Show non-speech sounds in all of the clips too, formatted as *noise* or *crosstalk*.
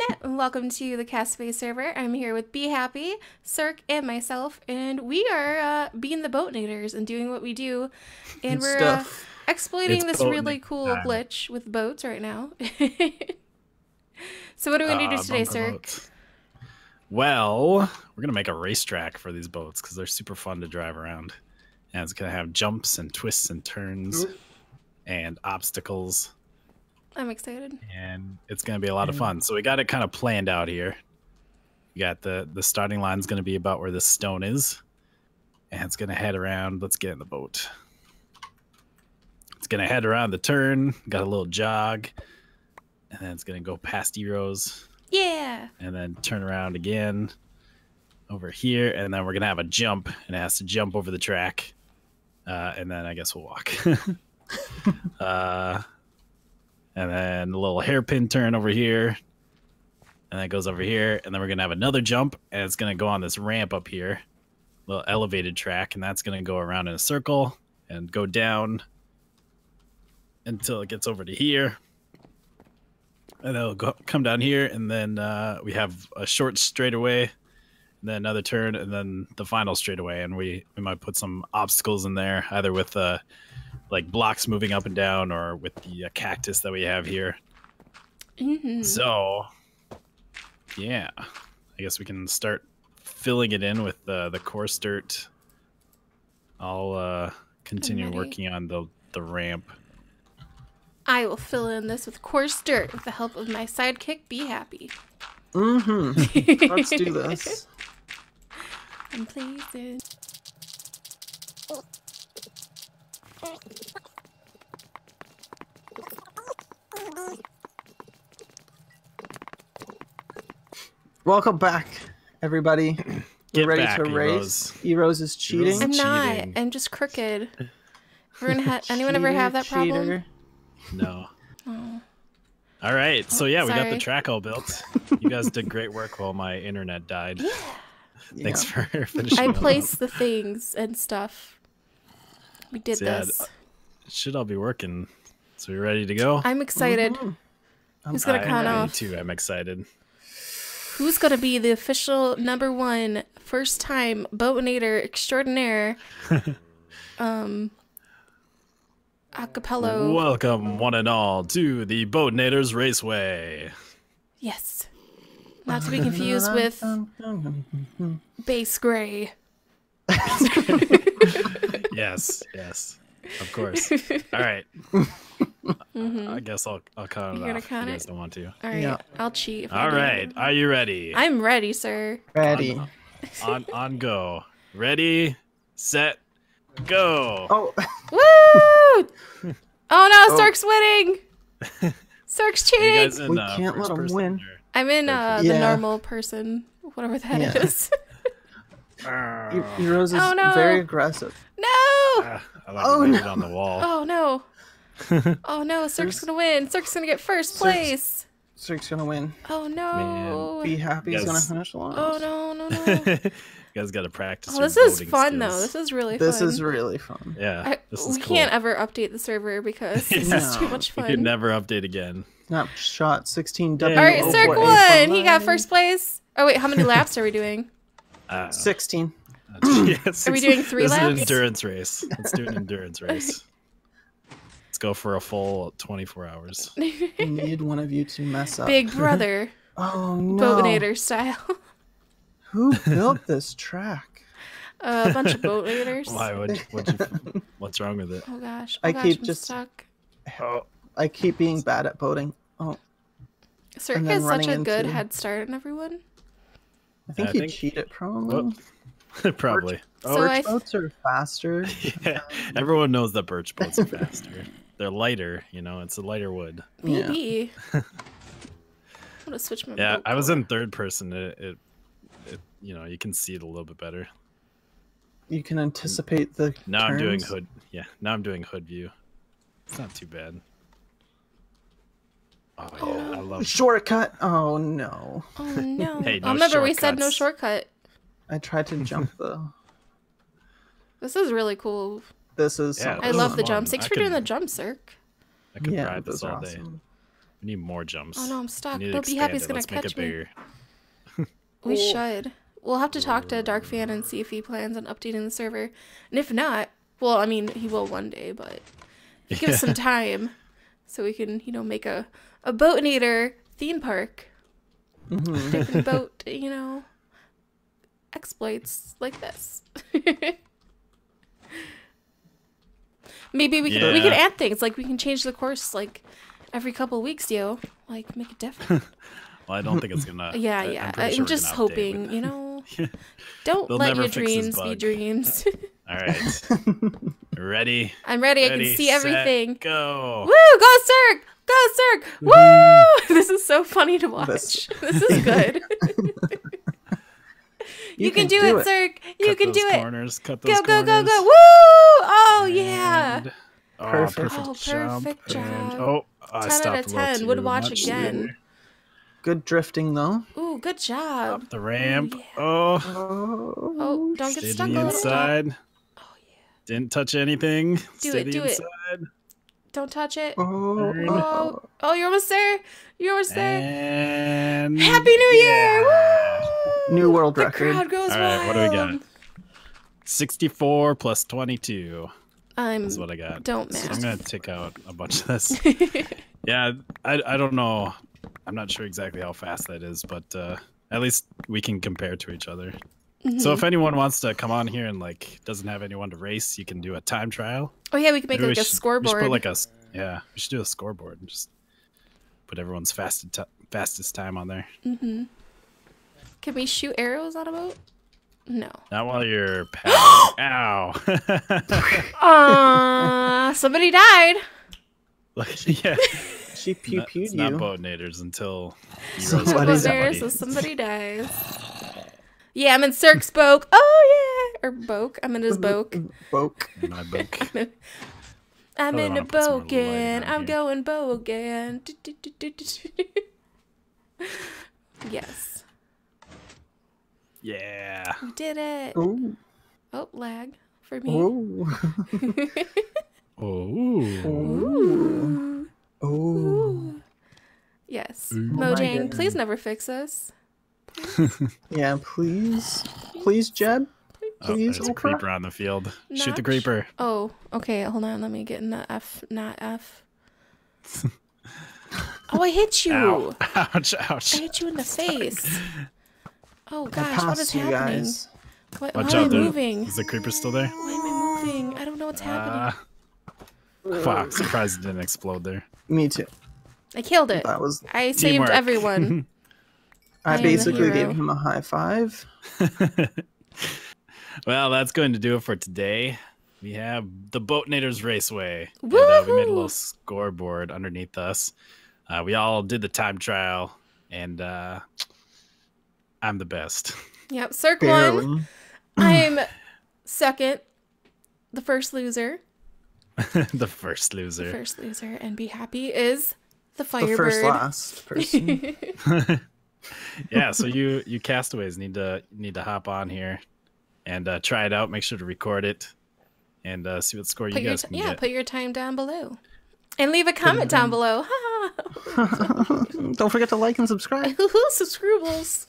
everyone! Welcome to the Castaway server. I'm here with Be Happy, Cirque, and myself, and we are uh, being the boatnators and doing what we do. And we're uh, exploiting It's this really cool time. glitch with boats right now. *laughs* so what are we gonna do Ah, today, bumper Cirque? boats. Well, we're gonna make a racetrack for these boats because they're super fun to drive around, and it's gonna have jumps and twists and turns and obstacles, I'm excited. and it's gonna be a lot of fun. So we got it kind of planned out here. We got the the starting line is gonna be about where this stone is, and it's gonna head around. Let's get in the boat. It's gonna head around the turn. Got a little jog, and then it's gonna go past Erose Yeah! and then turn around again over here, and then we're gonna have a jump, and it has to jump over the track, uh, and then I guess we'll walk. *laughs* uh, and then a little hairpin turn over here, and that goes over here, and then we're gonna have another jump, and it's gonna go on this ramp up here, little elevated track, and that's gonna go around in a circle and go down until it gets over to here. And it'll go, come down here, and then uh, we have a short straightaway, and then another turn, and then the final straightaway, and we we might put some obstacles in there, either with uh, like blocks moving up and down, or with the uh, cactus that we have here. hmm So, yeah, I guess we can start filling it in with uh, the coarse dirt. I'll uh, continue working on the the ramp. I will fill in this with coarse dirt with the help of my sidekick, Be Happy. Mm-hmm. Let's do *laughs* this. I'm pleased. Welcome back, everybody. *clears throat* Get We're ready back, to race. Erose is cheating. I'm not. cheating. I'm just crooked. *laughs* Everyone ha- anyone ever have that Cheater, problem? cheater. No. Oh. All right, so yeah, we got the track all built. You guys did great work while my internet died. Yeah. Thanks Yeah. for *laughs* finishing. I placed the things and stuff. We did So, yeah, this. It should all be working. So we ready to go? I'm excited. Mhm. Who's gonna I'm count ready off? too. I'm excited. Who's gonna be the official number one first time boatinator extraordinaire? *laughs* um, acapello. Welcome, one and all, to the Boatnators Raceway. Yes. Not to be confused *laughs* with *laughs* Base gray. Yes, yes, of course. *laughs* All right. I guess I'll I'll count it You're gonna off. count if you guys it? don't want to. All right, Yeah. I'll cheat. If I All do. Are you ready? I'm ready, sir. Ready. on on go. Ready, set, go. Oh, Woo! *laughs* Oh no, Cirque's winning. Cirque's cheating. in, We uh, can't let first 'em person win. or- I'm in uh, the normal person, whatever that Yeah. is. *laughs* Erose is Oh, no. very aggressive. no! Ah, I like Oh, to leave it no. on the wall. Oh no! *laughs* oh no! Cirque's gonna win. Cirque's gonna get first place. Cirque's gonna win. Oh no! Be happy he's gonna finish last. Oh no! No no! *laughs* you guys got to practice. oh, this is voting fun though. This is really This fun. This is really fun. yeah. I, this is we cool. can't ever update the server because *laughs* this is too No. much We fun. could never update again. Shot 16 Yeah. W. All right, Oh, Cirque boy. won. He got first place. Oh wait, how many laps are we doing? Uh, 16. *clears throat* yeah, Are we doing three this is an endurance race. Let's do an *laughs* endurance race. Let's go for a full 24 hours. *laughs* I need one of you to mess up. Big Brother, *laughs* Oh no. boatinator style. Who built this track? a bunch of boatnators. Why would what you, what's wrong with it? Oh gosh. Oh I gosh, keep I'm just- stuck. Oh, I keep being bad at boating. Oh, Cirque and then has such running a good into- head start on everyone. I think I he think- cheated probably. whoop. *laughs* probably. So Birch I- boats are faster. *laughs* Yeah, um, everyone knows that birch *laughs* boats are faster. They're lighter, you know. It's a lighter wood. Yeah. Maybe. I'm gonna switch my. Yeah, boat I was in third person. It, it, it, you know, you can see it a little bit better. You can anticipate the. Now I'm doing hood. Yeah, now I'm doing hood view. It's not too bad. Oh yeah, I *gasps* love. Shortcut. Oh no! Oh no! *laughs* Hey, no oh, remember we said no shortcut. I tried to jump though. *laughs* This is really cool. This is. Yeah, something I love the fun. jumps. Thanks I for doing the jump, Cirque. I could Yeah, ride this are all day. We need more jumps. Oh no, I'm stuck. We need But Be happy Happy's it. gonna Let's make catch it me. We Oh. should. We'll have to talk to Dark Fan and see if he plans on updating the server. And if not, well, I mean, he will one day, but *laughs* give us some time so we can, you know, make a a boatinator theme park. Mhm. Different boat, you know, exploits like this. *laughs* Maybe we can we can add things like we can change the course like every couple weeks, yo. Like make it different. *laughs* Well, I don't think it's gonna. Yeah, I- yeah. pretty I'm, sure we're just hoping, you know. *laughs* Don't They'll let your dreams be dreams. All right. *laughs* Ready? I'm ready. I can see set, everything. Go. Woo! Go Cirque! Go Cirque! Mm-hmm. Woo! *laughs* This is so funny to watch. This- This is good. *laughs* you, can, do, it, Cirque. You Cut can those do it. corners, Cut those Go go go corners. go! Woo! Oh yeah. And- Oh, Perfect. perfect, Oh, jump. perfect And- job. oh, I 10 out of 10. Would watch again. there. Good drifting though. Ooh, good job. Up the ramp. yeah. Oh, Oh, don't get stay to stuck the inside. Yeah. Didn't touch anything. Do Stay it, the do it. inside. Don't touch it. Oh, Oh, oh, you're almost there. You're almost there. And Happy New Year! Yeah. Woo! New world The record. crowd goes All right, what do we got? 64 plus 22 I'm is what I got. don't So I'm gonna take out a bunch of this. *laughs* yeah, I I don't know. I'm not sure exactly how fast that is, but uh, at least we can compare to each other. So Mm-hmm. if anyone wants to come on here and like doesn't have anyone to race, you can do a time trial. oh yeah, we can make Maybe like we a should- We should scoreboard. put like a yeah. We should do a scoreboard and just put everyone's fastest ti fastest time on there. mm-hmm. Can we shoot arrows on a boat? No. Not while you're paddling. *gasps* Ow. *laughs* Aw, somebody died. Like, *laughs* yeah. She pew Not- pewed it's not you. boat naders until Somebody roast Somebody Somebody's there, somebody. so somebody dies. *laughs* Yeah, I'm in Cirque's Boke. Oh yeah, or Boke. I'm in his Boke. Woke. *laughs* in my book. I'm in a wanna put some more lighting Bogan. on I'm here. going do, do. *laughs* yes, Yeah. we did it. Oh, Oh, lag for me. oh, Oh. Ooh. *laughs* oh. Yes. Ooh. Oh Mojang, please never fix us. *laughs* Yeah, please, please, Jeb. Oh, Please, there's a creeper on the field. Shoot the creeper. Oh, okay. Hold on. Let me get in the F, not F. *laughs* oh, I hit you. Ow. *laughs* Ouch, I hit you in the face. Oh I gosh, what is happening? guys. What, Watch why am I there. moving? Is the creeper still there? Why am I moving? I don't know what's happening. Uh, fuck, surprised it didn't explode there. Me too. I killed it. That was. I saved Teamwork. everyone. I I basically gave him a high five. *laughs* well, that's going to do it for today. We have the Boatnators Raceway. And, uh, we made a little scoreboard underneath us. Uh, we all did the time trial, and uh, I'm the best. Yep, Cirque won. *clears throat* I'm second. The first loser. *laughs* the first loser. The first loser, and be happy is the The Firebird. first last person. *laughs* yeah, so you you castaways need to need to hop on here and uh, try it out. Make sure to record it and uh, see what score put you your guys t- can yeah, get. put your time down below, and leave a comment down below. *laughs* Don't forget to like and subscribe. *laughs* Subscribbles.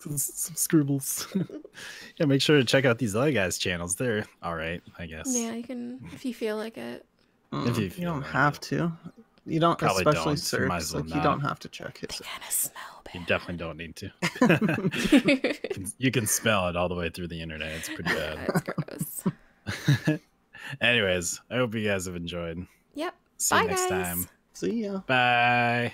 Some scribbles. *laughs* yeah, make sure to check out these other guys' channels. They're all right, I guess. Yeah, you can if you feel like it. If you you, don't like have it. to. You don't, Probably especially don't. You search. might as well like not. you don't have to check it. Kind of smell You definitely don't need to. you, *laughs* *laughs* can, you can smell it all the way through the internet. It's pretty *laughs* bad. That's gross. Anyways, I hope you guys have enjoyed. Yep. See Bye, you next guys. time. See ya. Bye.